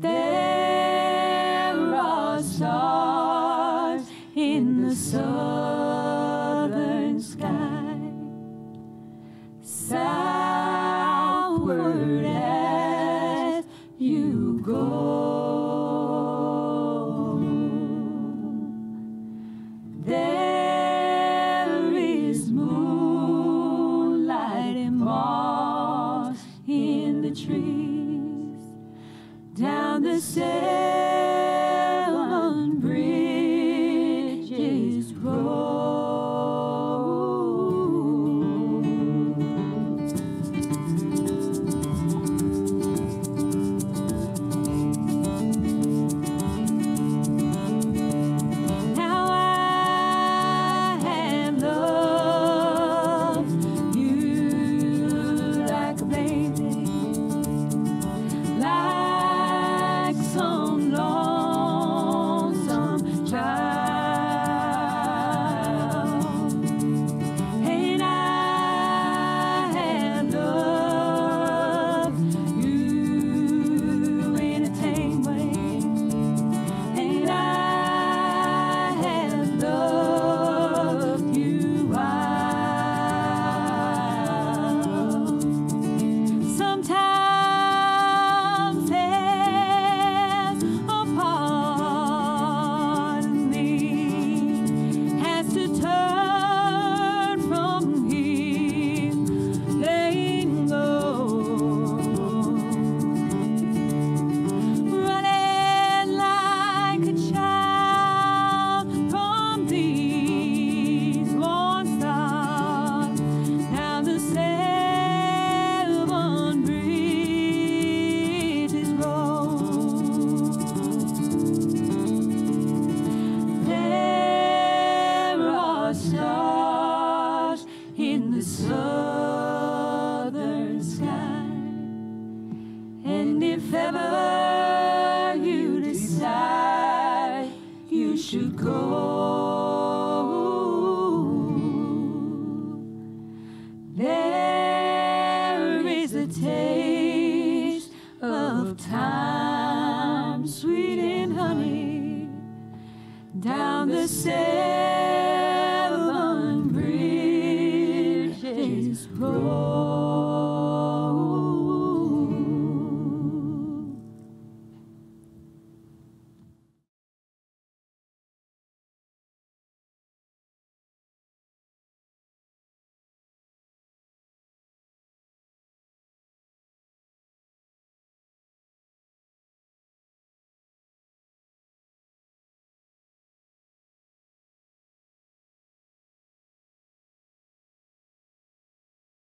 There are stars in the southern sky. Southward as you go. There is moonlight and moss in the trees the seven And if ever you decide you should go, there is a taste of thyme, sweet and honey, down the seven bridges road.